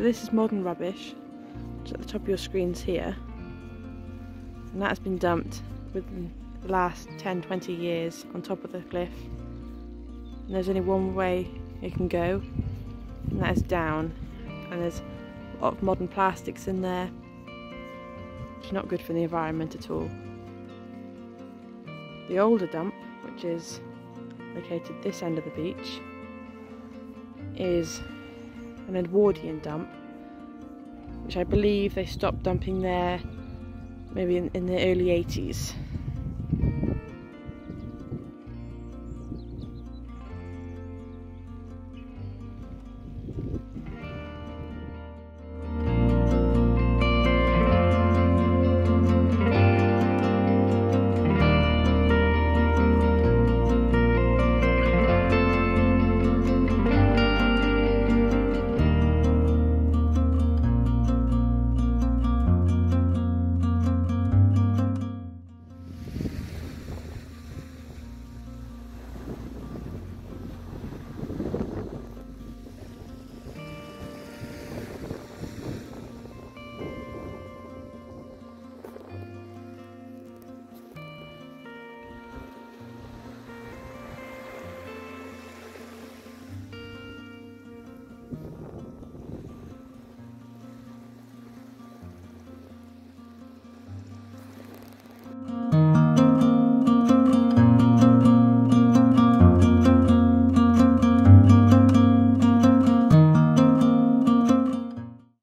So this is modern rubbish, which at the top of your screens here. And that has been dumped within the last 10-20 years on top of the cliff. And there's only one way it can go, and that is down. And there's a lot of modern plastics in there, which is not good for the environment at all. The older dump, which is located this end of the beach, is an Edwardian dump, which I believe they stopped dumping there maybe in, in the early 80s.